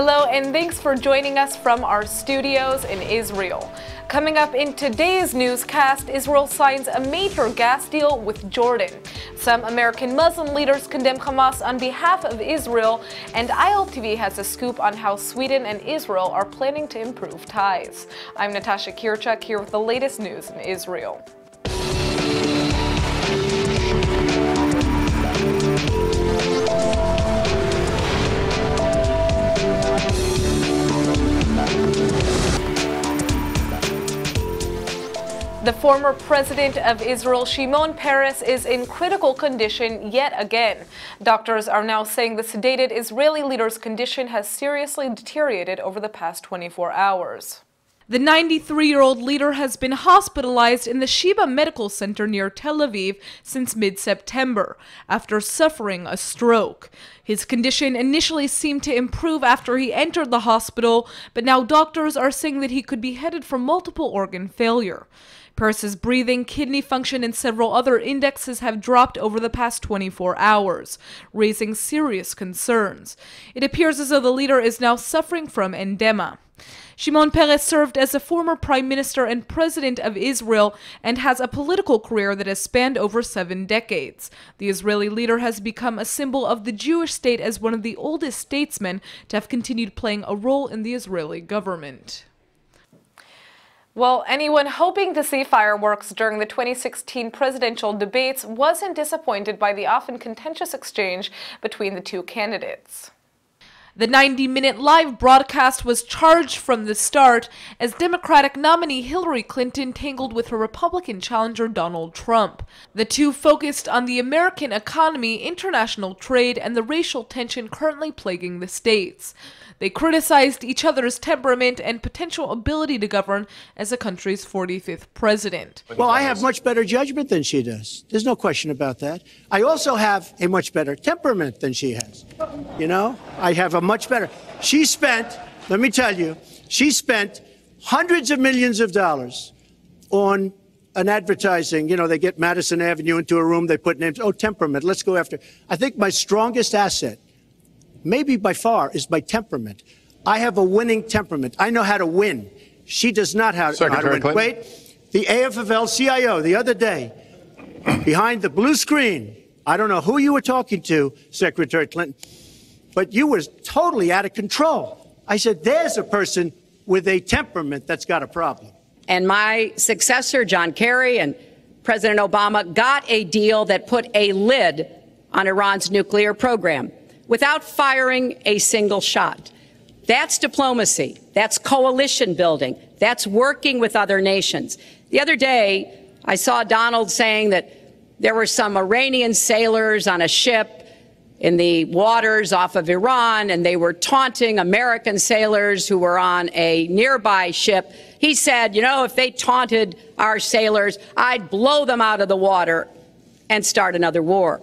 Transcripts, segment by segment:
Hello, and thanks for joining us from our studios in Israel. Coming up in today's newscast, Israel signs a major gas deal with Jordan. Some American Muslim leaders condemn Hamas on behalf of Israel, and ILTV has a scoop on how Sweden and Israel are planning to improve ties. I'm Natasha Kirtchuk here with the latest news in Israel. The former president of Israel, Shimon Peres, is in critical condition yet again. Doctors are now saying the sedated Israeli leader's condition has seriously deteriorated over the past 24 hours. The 93 year old leader has been hospitalized in the Sheba Medical Center near Tel Aviv since mid September after suffering a stroke. His condition initially seemed to improve after he entered the hospital, but now doctors are saying that he could be headed for multiple organ failure. Peres's breathing, kidney function, and several other indexes have dropped over the past 24 hours, raising serious concerns. It appears as though the leader is now suffering from edema. Shimon Peres served as a former prime minister and president of Israel and has a political career that has spanned over seven decades. The Israeli leader has become a symbol of the Jewish state as one of the oldest statesmen to have continued playing a role in the Israeli government. Well, anyone hoping to see fireworks during the 2016 presidential debates wasn't disappointed by the often contentious exchange between the two candidates. The 90 minute live broadcast was charged from the start as Democratic nominee Hillary Clinton tangled with her Republican challenger Donald Trump. The two focused on the American economy, international trade, and the racial tension currently plaguing the states. They criticized each other's temperament and potential ability to govern as the country's 45th president. Well, I have much better judgment than she does. There's no question about that. I also have a much better temperament than she has. You know, I have a much better. She spent, let me tell you, she spent hundreds of millions of dollars on an advertising, you know, they get Madison Avenue into a room, they put names, oh, temperament, let's go after. I think my strongest asset maybe by far, is my temperament. I have a winning temperament. I know how to win. She does not have, know how to win. Clinton. Wait, the AFL CIO the other day, behind the blue screen, I don't know who you were talking to, Secretary Clinton, but you were totally out of control. I said, there's a person with a temperament that's got a problem. And my successor, John Kerry, and President Obama got a deal that put a lid on Iran's nuclear program without firing a single shot. That's diplomacy. That's coalition building. That's working with other nations. The other day, I saw Donald saying that there were some Iranian sailors on a ship in the waters off of Iran, and they were taunting American sailors who were on a nearby ship. He said, you know, if they taunted our sailors, I'd blow them out of the water and start another war.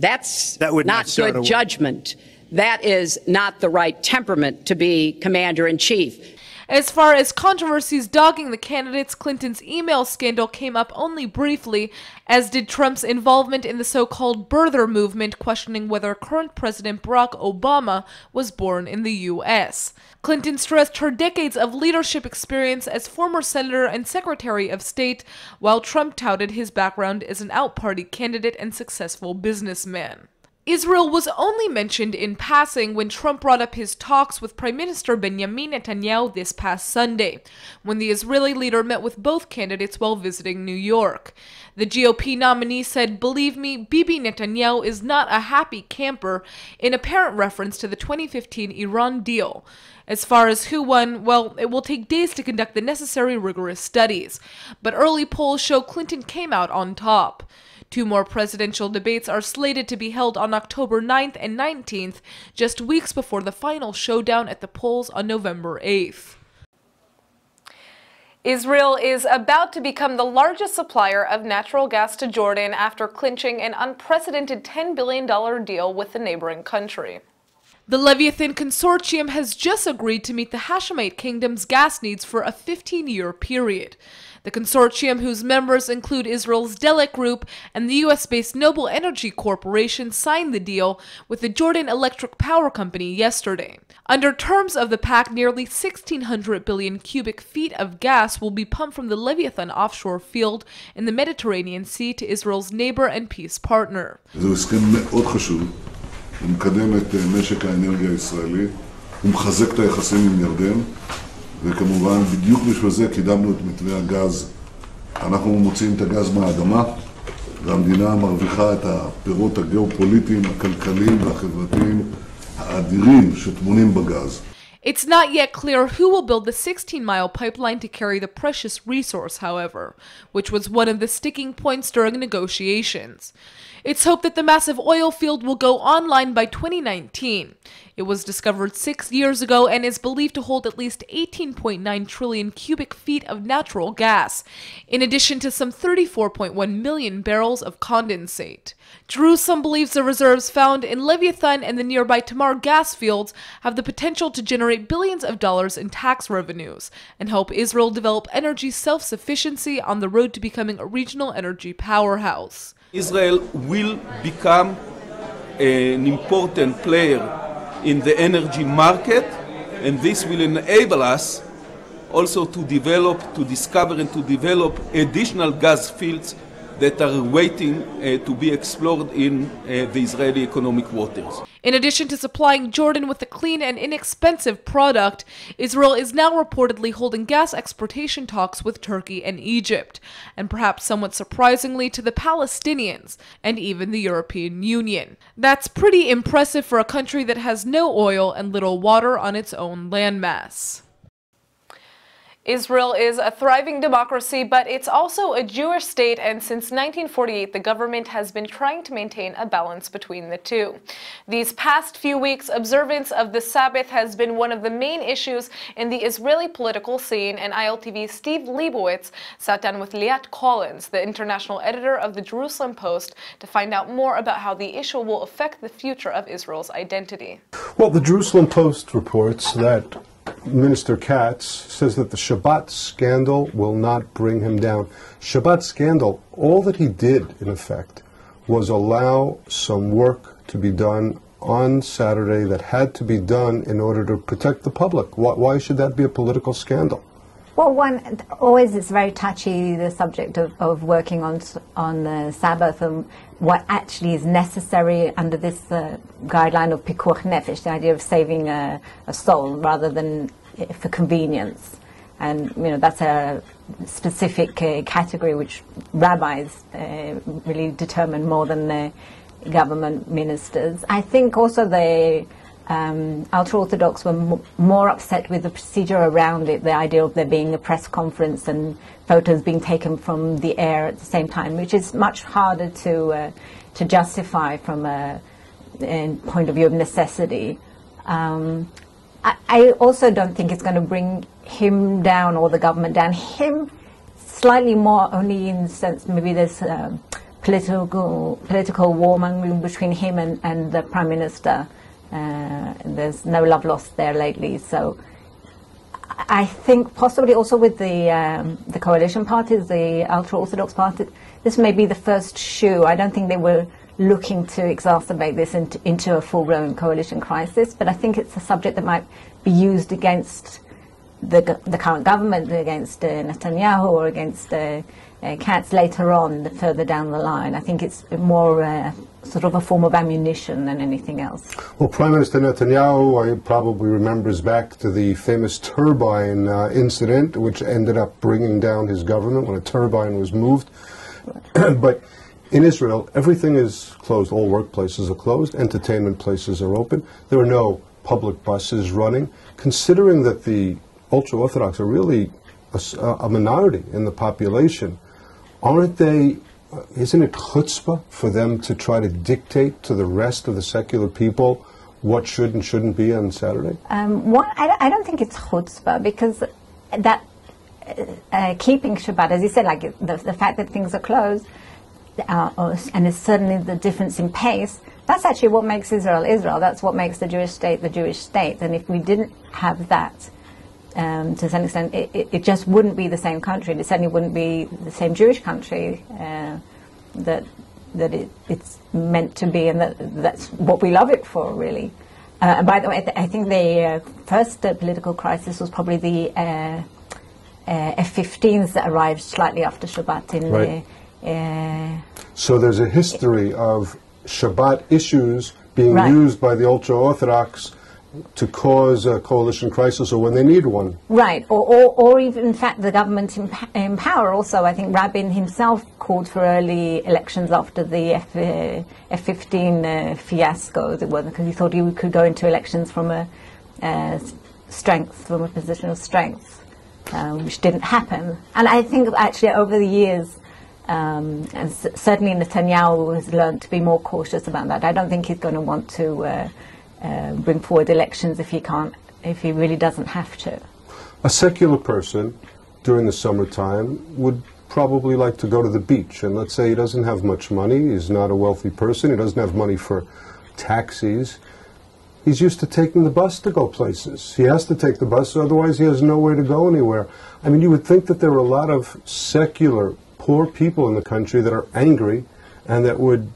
That's that would not, not good judgment. That is not the right temperament to be commander in chief. As far as controversies dogging the candidates, Clinton's email scandal came up only briefly, as did Trump's involvement in the so called birther movement, questioning whether current President Barack Obama was born in the U.S. Clinton stressed her decades of leadership experience as former senator and secretary of state, while Trump touted his background as an out party candidate and successful businessman. Israel was only mentioned in passing when Trump brought up his talks with Prime Minister Benjamin Netanyahu this past Sunday, when the Israeli leader met with both candidates while visiting New York. The GOP nominee said, Believe me, Bibi Netanyahu is not a happy camper, in apparent reference to the 2015 Iran deal. As far as who won, well, it will take days to conduct the necessary rigorous studies. But early polls show Clinton came out on top. Two more presidential debates are slated to be held on October 9th and 19th, just weeks before the final showdown at the polls on November 8th. Israel is about to become the largest supplier of natural gas to Jordan after clinching an unprecedented $10 billion deal with the neighboring country. The Leviathan Consortium has just agreed to meet the Hashemite Kingdom's gas needs for a 15 year period. The consortium, whose members include Israel's Delek Group and the US based Noble Energy Corporation, signed the deal with the Jordan Electric Power Company yesterday. Under terms of the pact, nearly 1,600 billion cubic feet of gas will be pumped from the Leviathan offshore field in the Mediterranean Sea to Israel's neighbor and peace partner. הוא מקדם את משק האנרגיה הישראלי, הוא מחזק את היחסים עם ירדן, וכמובן בדיוק בשביל זה קידמנו את מתווה הגז. אנחנו מוציאים את הגז מהאדמה, והמדינה מרוויחה את הפירות הגיאופוליטיים, הכלכליים והחברתיים האדירים שטמונים בגז. It's not yet clear who will build the 16 mile pipeline to carry the precious resource, however, which was one of the sticking points during negotiations. It's hoped that the massive oil field will go online by 2019. It was discovered six years ago and is believed to hold at least 18.9 trillion cubic feet of natural gas, in addition to some 34.1 million barrels of condensate. Jerusalem believes the reserves found in Leviathan and the nearby Tamar gas fields have the potential to generate billions of dollars in tax revenues and help Israel develop energy self sufficiency on the road to becoming a regional energy powerhouse. Israel will become an important player in the energy market, and this will enable us also to develop, to discover, and to develop additional gas fields that are waiting uh, to be explored in uh, the Israeli economic waters. In addition to supplying Jordan with a clean and inexpensive product, Israel is now reportedly holding gas exportation talks with Turkey and Egypt, and perhaps somewhat surprisingly to the Palestinians and even the European Union. That's pretty impressive for a country that has no oil and little water on its own landmass. Israel is a thriving democracy, but it's also a Jewish state, and since 1948, the government has been trying to maintain a balance between the two. These past few weeks, observance of the Sabbath has been one of the main issues in the Israeli political scene, and ILTV's Steve Leibowitz sat down with Liat Collins, the international editor of the Jerusalem Post, to find out more about how the issue will affect the future of Israel's identity. Well, the Jerusalem Post reports that Minister Katz says that the Shabbat scandal will not bring him down. Shabbat scandal, all that he did, in effect, was allow some work to be done on Saturday that had to be done in order to protect the public. Why, why should that be a political scandal? Well, one always it's very touchy the subject of, of working on on the Sabbath and what actually is necessary under this uh, guideline of pikuach nefesh, the idea of saving a, a, soul rather than for convenience. And you know that's a specific uh, category which rabbis uh, really determine more than the government ministers. I think also the um, ultra-Orthodox were m- more upset with the procedure around it, the idea of there being a press conference and photos being taken from the air at the same time, which is much harder to, uh, to justify from a, a, point of view of necessity. Um, I, I, also don't think it's going to bring him down or the government down. Him slightly more, only in the sense maybe there's political political warmongering between him and, and the prime minister. Uh, there's no love lost there lately. So I think possibly also with the um, the coalition parties, the ultra orthodox parties, this may be the first shoe. I don't think they were looking to exacerbate this into, into a full blown coalition crisis, but I think it's a subject that might be used against the the current government, against uh, Netanyahu, or against. Uh, uh, Katz later on, further down the line. I think it's more uh, sort of a form of ammunition than anything else. Well, Prime Minister Netanyahu I probably remembers back to the famous turbine uh, incident, which ended up bringing down his government when a turbine was moved. but in Israel, everything is closed. All workplaces are closed. Entertainment places are open. There are no public buses running. Considering that the ultra-Orthodox are really a, a minority in the population, aren't they, isn't it chutzpah for them to try to dictate to the rest of the secular people what should and shouldn't be on Saturday? Um, one, I, I, don't think it's chutzpah because that uh, uh, keeping Shabbat, as you said, like the, the fact that things are closed, uh, and it's certainly the difference in pace, that's actually what makes Israel Israel. That's what makes the Jewish state the Jewish state. And if we didn't have that, um, to some extent, it, it, it, just wouldn't be the same country. It certainly wouldn't be the same Jewish country uh, that that it, it's meant to be, and that that's what we love it for, really. Uh, and by the way, I, th- I think the uh, first uh, political crisis was probably the uh, uh, F-15s that arrived slightly after Shabbat in. Right. so there's a history of Shabbat issues being right. used by the ultra Orthodox to cause a coalition crisis or when they need one. Right, or, or, or even in fact the government in, in, power also. I think Rabin himself called for early elections after the F, uh, F-15 uh, fiasco, because he thought he could go into elections from a uh, strength, from a position of strength, um, which didn't happen. And I think actually over the years, um, and certainly Netanyahu has learned to be more cautious about that. I don't think he's going to want to uh, bring forward elections if he can't, if he really doesn't have to. A secular person during the summertime would probably like to go to the beach, and let's say he doesn't have much money, he's not a wealthy person, he doesn't have money for taxis. He's used to taking the bus to go places. He has to take the bus, otherwise he has nowhere to go anywhere. I mean, you would think that there are a lot of secular poor people in the country that are angry and that would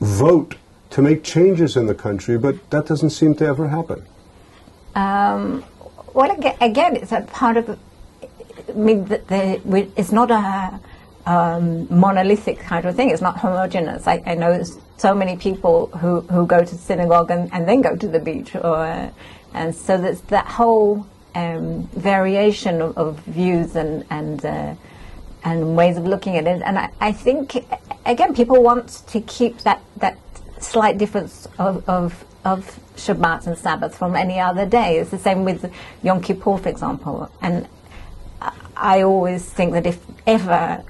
vote to make changes in the country, but that doesn't seem to ever happen. Um, well, again, it's a part of. I mean, the, the, it's not a um, monolithic kind of thing. It's not homogenous. I, I, know so many people who, who go to synagogue and, and then go to the beach, or and so there's that whole um, variation of, of, views and and uh, and ways of looking at it. And I, I, think, again, people want to keep that, that slight difference of, of, of Shabbat and Sabbath from any other day. It's the same with Yom Kippur, for example. And I always think that if ever,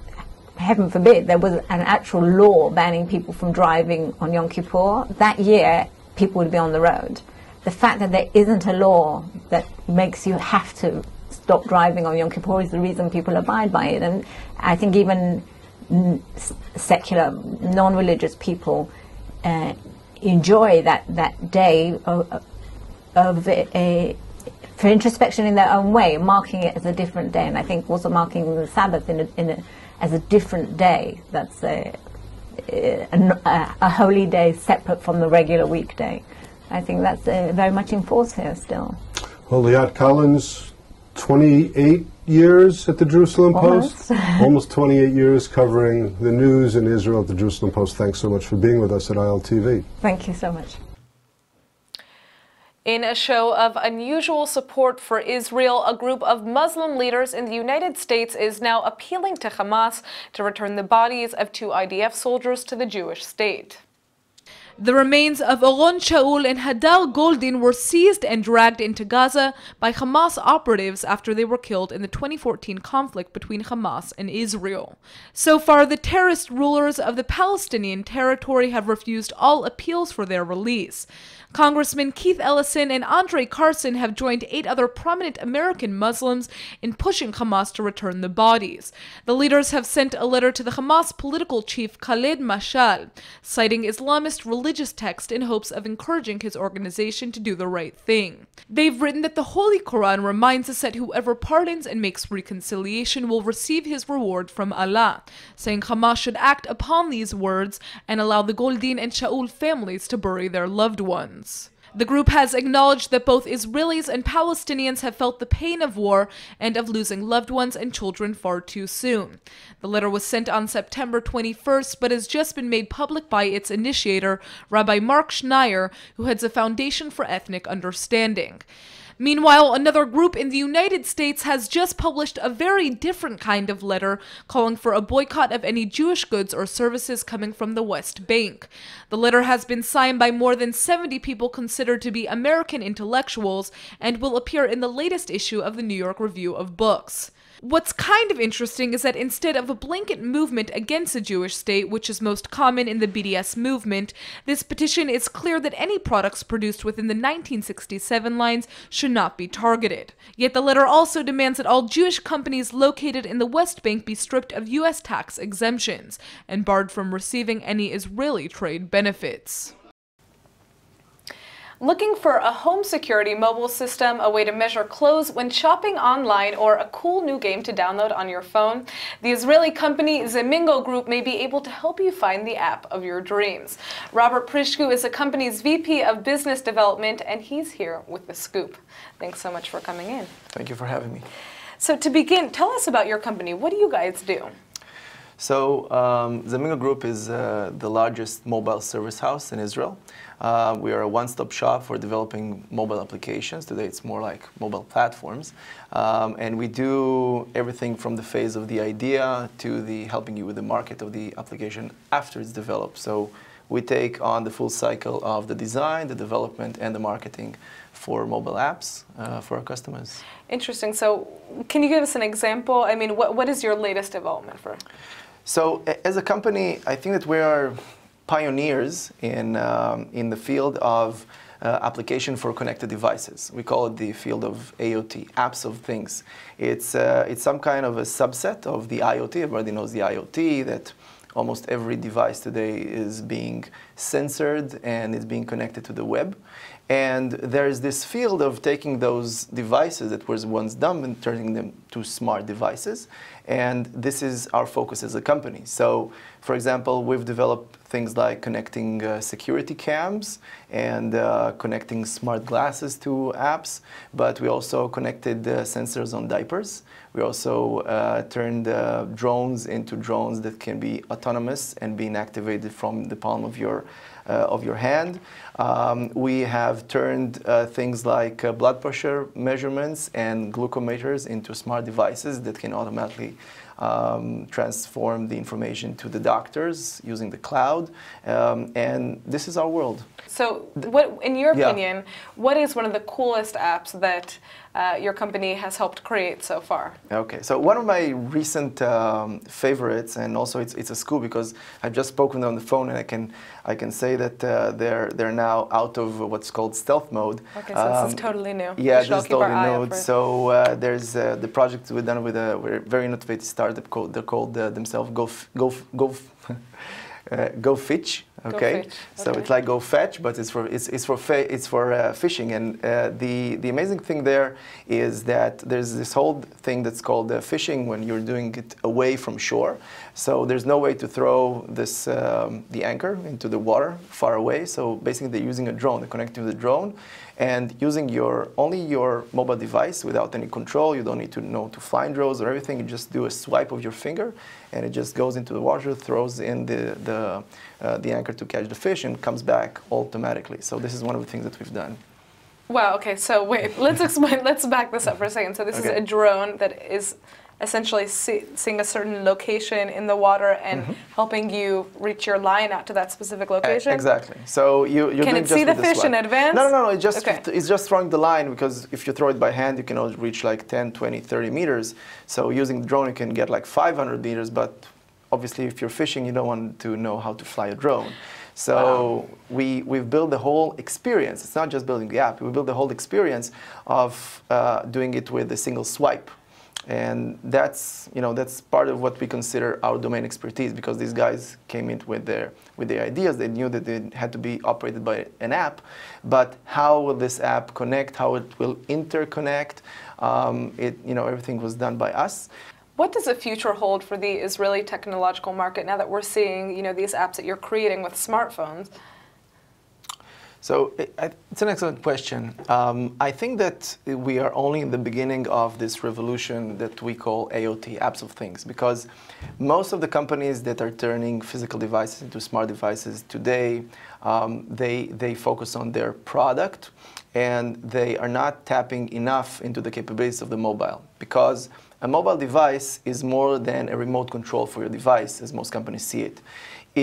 heaven forbid, there was an actual law banning people from driving on Yom Kippur, that year people would be on the road. The fact that there isn't a law that makes you have to stop driving on Yom Kippur is the reason people abide by it. And I think even secular, non-religious people uh, enjoy that, that day of, of a, a, for introspection in their own way, marking it as a different day. And I think also marking the Sabbath in a, in a, as a different day. That's a, a, holy day separate from the regular weekday. I think that's uh, very much in force here still. Well, Liat Collins, 28 years at the Jerusalem Almost. Post. Almost 28 years covering the news in Israel at the Jerusalem Post. Thanks so much for being with us at ILTV. Thank you so much. In a show of unusual support for Israel, a group of Muslim leaders in the United States is now appealing to Hamas to return the bodies of two IDF soldiers to the Jewish state. The remains of Oron Shaul and Hadar Goldin were seized and dragged into Gaza by Hamas operatives after they were killed in the 2014 conflict between Hamas and Israel. So far, the terrorist rulers of the Palestinian territory have refused all appeals for their release. Congressman Keith Ellison and Andre Carson have joined eight other prominent American Muslims in pushing Hamas to return the bodies. The leaders have sent a letter to the Hamas political chief Khaled Mashal, citing Islamist religious text in hopes of encouraging his organization to do the right thing. They've written that the Holy Quran reminds us that whoever pardons and makes reconciliation will receive his reward from Allah, saying Hamas should act upon these words and allow the Goldin and Shaul families to bury their loved ones. The group has acknowledged that both Israelis and Palestinians have felt the pain of war and of losing loved ones and children far too soon. The letter was sent on September 21st, but has just been made public by its initiator, Rabbi Mark Schneier, who heads a Foundation for Ethnic Understanding. Meanwhile, another group in the United States has just published a very different kind of letter calling for a boycott of any Jewish goods or services coming from the West Bank. The letter has been signed by more than 70 people considered to be American intellectuals and will appear in the latest issue of the New York Review of Books. What's kind of interesting is that instead of a blanket movement against a Jewish state, which is most common in the BDS movement, this petition is clear that any products produced within the 1967 lines should not be targeted. Yet the letter also demands that all Jewish companies located in the West Bank be stripped of U.S. tax exemptions and barred from receiving any Israeli trade benefits. Looking for a home security mobile system, a way to measure clothes when shopping online, or a cool new game to download on your phone? The Israeli company Zemingo Group may be able to help you find the app of your dreams. Robert Prishku is the company's VP of Business Development, and he's here with the scoop. Thanks so much for coming in. Thank you for having me. So, to begin, tell us about your company. What do you guys do? So, um, Zemingo Group is uh, the largest mobile service house in Israel. Uh, we are a one-stop shop for developing mobile applications. Today it's more like mobile platforms. Um, and we do everything from the phase of the idea to the helping you with the market of the application after it's developed. So we take on the full cycle of the design, the development, and the marketing for mobile apps uh, for our customers. Interesting. So can you give us an example? I mean, what, what is your latest development for? So as a company, I think that we are pioneers in, um, in the field of uh, application for connected devices. We call it the field of AOT, apps of things. It's, uh, it's some kind of a subset of the IoT. Everybody knows the IoT, that almost every device today is being censored and is being connected to the web. And there's this field of taking those devices that was once dumb and turning them to smart devices. And this is our focus as a company. So, for example, we've developed things like connecting uh, security cams and uh, connecting smart glasses to apps, but we also connected uh, sensors on diapers. We also uh, turned uh, drones into drones that can be autonomous and being activated from the palm of your of your hand. Um, we have turned uh, things like uh, blood pressure measurements and glucometers into smart devices that can automatically um, transform the information to the doctors using the cloud. Um, and this is our world. So, what, in your opinion, yeah. what is one of the coolest apps that uh, your company has helped create so far? Okay, so one of my recent um, favorites, and also it's, it's a school because I've just spoken on the phone, and I can I can say that uh, they're they're now out of what's called stealth mode. Okay, so this is um, totally new. Yeah, this is totally new. So uh, there's uh, the project we've done with a very innovative startup called they're called uh, themselves Go Go Go. Uh, Go Fitch. Okay, Go so it's like Go Fetch, but it's for it's, it's for it's for uh, fishing. And uh, the the amazing thing there is that there's this whole thing that's called uh, fishing when you're doing it away from shore. So there's no way to throw this um, the anchor into the water far away. So basically, they're using a drone. They're connecting to the drone, and using your only your mobile device without any control. You don't need to know to find drones or everything. You just do a swipe of your finger, and it just goes into the water, throws in the the uh, the anchor to catch the fish, and comes back automatically. So this is one of the things that we've done. Wow. Okay. So wait, let's explain. let's back this up for a second. So this okay. is a drone that is essentially see, seeing a certain location in the water and mm-hmm. helping you reach your line out to that specific location. exactly. So you you can it see the fish in advance? No, no, no. It just okay. it's just throwing the line because if you throw it by hand, you can only reach like 10, 20, 30 meters. So using the drone, you can get like 500 meters. But obviously, if you're fishing, you don't want to know how to fly a drone. So wow. we, we've built the whole experience. It's not just building the app. We built the whole experience of uh, doing it with a single swipe. And that's, you know, that's part of what we consider our domain expertise because these guys came in with their, with their ideas. They knew that they had to be operated by an app, but how will this app connect, how it will interconnect, um, it, you know, everything was done by us. What does the future hold for the Israeli technological market now that we're seeing, you know, these apps that you're creating with smartphones? So it's an excellent question. Um, I think that we are only in the beginning of this revolution that we call AOT, apps of things, because most of the companies that are turning physical devices into smart devices today, um, they, they focus on their product and they are not tapping enough into the capabilities of the mobile because a mobile device is more than a remote control for your device, as most companies see it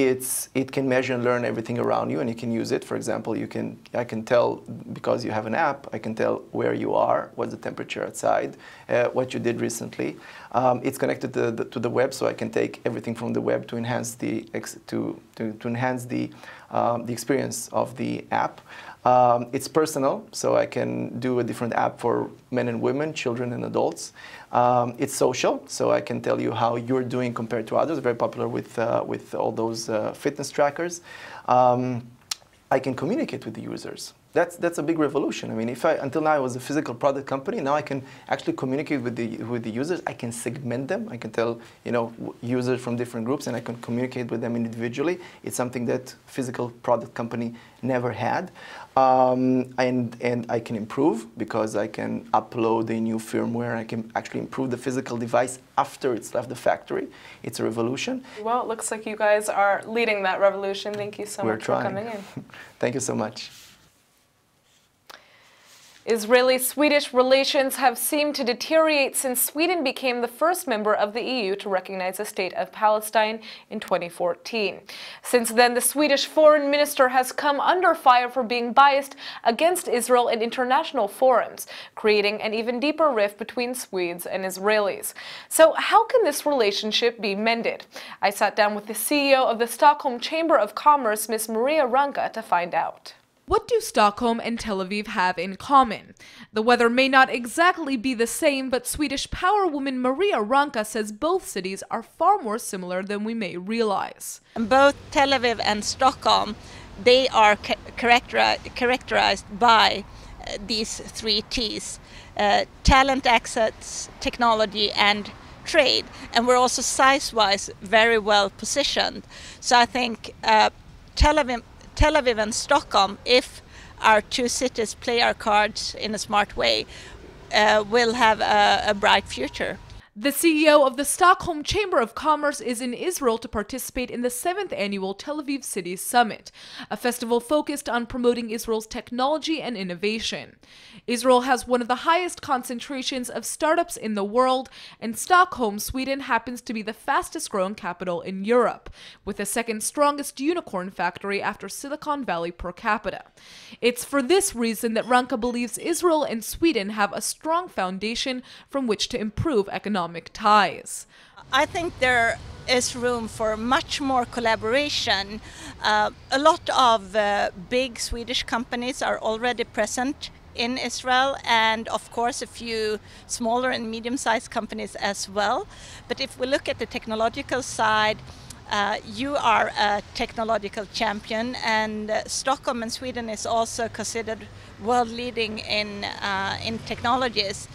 it's, it can measure and learn everything around you and you can use it. For example, you can, I can tell, because you have an app, I can tell where you are, what's the temperature outside, uh, what you did recently. Um, it's connected to the, to the web, so I can take everything from the web to enhance the, to, to, to enhance the, um, the experience of the app. Um, it's personal, so I can do a different app for men and women, children and adults. Um, it's social, so I can tell you how you're doing compared to others. Very popular with, uh, with all those uh, fitness trackers. Um, I can communicate with the users. That's that's a big revolution. I mean, if I until now I was a physical product company, now I can actually communicate with the with the users. I can segment them. I can tell you know users from different groups, and I can communicate with them individually. It's something that physical product company never had, um, and and I can improve because I can upload a new firmware. I can actually improve the physical device after it's left the factory. It's a revolution. Well, it looks like you guys are leading that revolution. Thank you so We're much trying. for coming in. Thank you so much. Israeli Swedish relations have seemed to deteriorate since Sweden became the first member of the EU to recognize the state of Palestine in 2014. Since then, the Swedish foreign minister has come under fire for being biased against Israel in international forums, creating an even deeper rift between Swedes and Israelis. So, how can this relationship be mended? I sat down with the CEO of the Stockholm Chamber of Commerce, Ms. Maria Rankka, to find out. What do Stockholm and Tel Aviv have in common? The weather may not exactly be the same, but Swedish power woman Maria Rankka says both cities are far more similar than we may realize. Both Tel Aviv and Stockholm, they are characteri- characterized by uh, these three T's uh, talent, access, technology, and trade. And we're also size wise very well positioned. So I think uh, Tel Aviv Tel Aviv and Stockholm, if our two cities play our cards in a smart way, uh, will have a, a bright future. The CEO of the Stockholm Chamber of Commerce is in Israel to participate in the 7th annual Tel Aviv City Summit, a festival focused on promoting Israel's technology and innovation. Israel has one of the highest concentrations of startups in the world, and Stockholm, Sweden happens to be the fastest growing capital in Europe, with the second strongest unicorn factory after Silicon Valley per capita. It's for this reason that Rankka believes Israel and Sweden have a strong foundation from which to improve economic economic ties. I think there is room for much more collaboration. Uh, a lot of uh, big Swedish companies are already present in Israel, and of course, a few smaller and medium sized companies as well. But if we look at the technological side, uh, you are a technological champion, and uh, Stockholm and Sweden is also considered world leading in, uh, in technologies.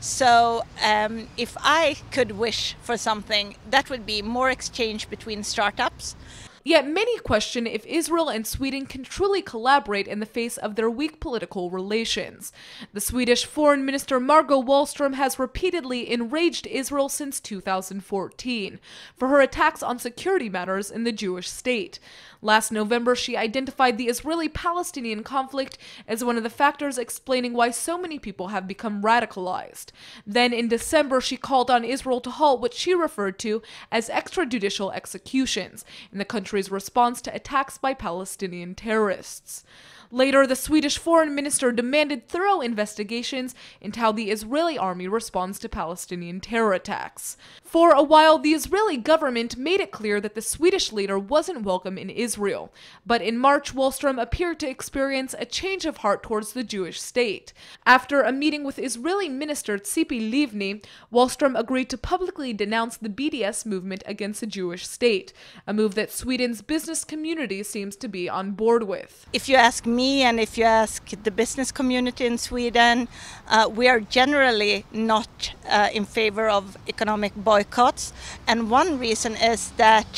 So, um, if I could wish for something, that would be more exchange between startups. Yet many question if Israel and Sweden can truly collaborate in the face of their weak political relations. The Swedish Foreign Minister Margot Wallström has repeatedly enraged Israel since 2014 for her attacks on security matters in the Jewish state. Last November, she identified the Israeli Palestinian conflict as one of the factors explaining why so many people have become radicalized. Then in December, she called on Israel to halt what she referred to as extrajudicial executions in the country's response to attacks by Palestinian terrorists. Later, the Swedish foreign minister demanded thorough investigations into how the Israeli army responds to Palestinian terror attacks. For a while, the Israeli government made it clear that the Swedish leader wasn't welcome in Israel. But in March, Wallström appeared to experience a change of heart towards the Jewish state. After a meeting with Israeli Minister Tzipi Livni, Wallström agreed to publicly denounce the BDS movement against the Jewish state, a move that Sweden's business community seems to be on board with. If you ask me, me and if you ask the business community in Sweden, uh, we are generally not uh, in favor of economic boycotts. And one reason is that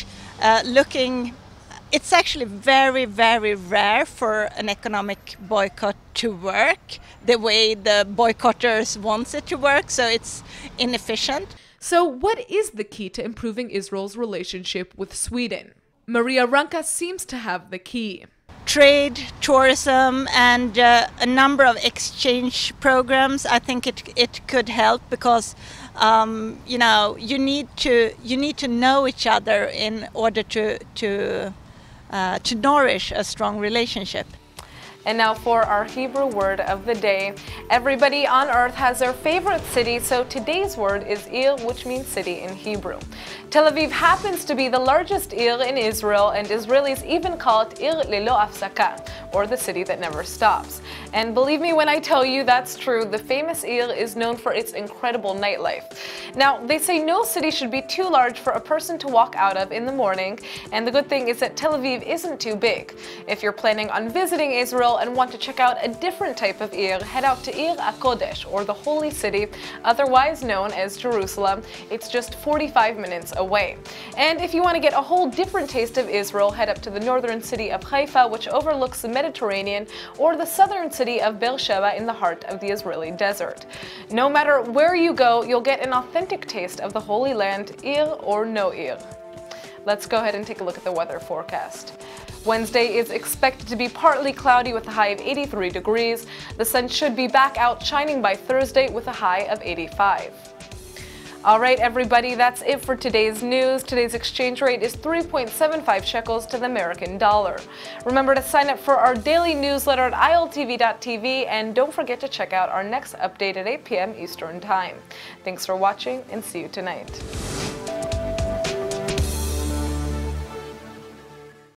uh, looking, it's actually very, very rare for an economic boycott to work the way the boycotters want it to work, so it's inefficient. So, what is the key to improving Israel's relationship with Sweden? Maria Rankka seems to have the key trade, tourism, and uh, a number of exchange programs. I think it it could help because um, you know you need to you need to know each other in order to to uh, to nourish a strong relationship. And now for our Hebrew word of the day. Everybody on earth has their favorite city, so today's word is Ir, which means city in Hebrew. Tel Aviv happens to be the largest Ir in Israel, and Israelis even call it Ir lelo afsaka, or the city that never stops. And believe me when I tell you that's true, the famous Ir is known for its incredible nightlife. Now, they say no city should be too large for a person to walk out of in the morning, and the good thing is that Tel Aviv isn't too big. If you're planning on visiting Israel, Israel and want to check out a different type of Ir, head out to Ir HaKodesh, or the Holy City, otherwise known as Jerusalem. It's just 45 minutes away. And if you want to get a whole different taste of Israel, head up to the northern city of Haifa, which overlooks the Mediterranean, or the southern city of Beersheba in the heart of the Israeli desert. No matter where you go, you'll get an authentic taste of the Holy Land, Ir or no Ir. Let's go ahead and take a look at the weather forecast. Wednesday is expected to be partly cloudy with a high of 83 degrees. The sun should be back out shining by Thursday with a high of 85. All right, everybody, that's it for today's news. Today's exchange rate is 3.75 shekels to the American dollar. Remember to sign up for our daily newsletter at iltv.tv and don't forget to check out our next update at 8 p.m. Eastern Time. Thanks for watching and see you tonight.